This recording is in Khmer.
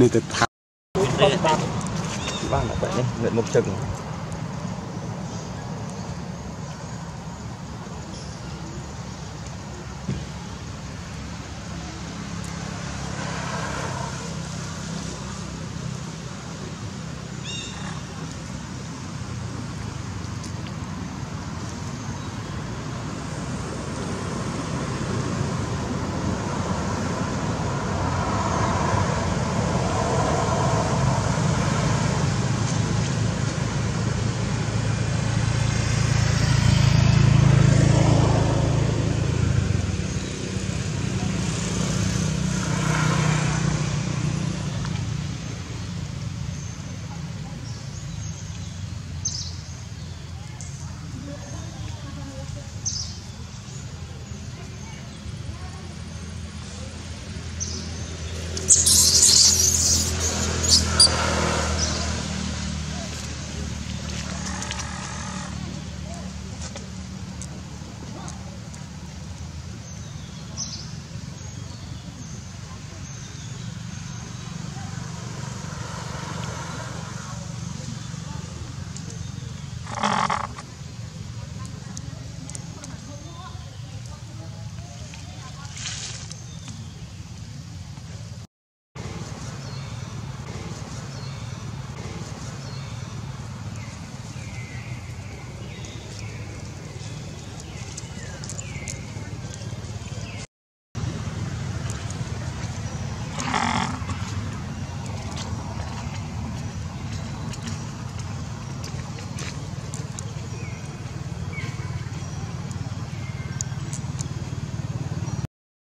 នេះទៅថាបានបែបនេះងើបមុខចឹង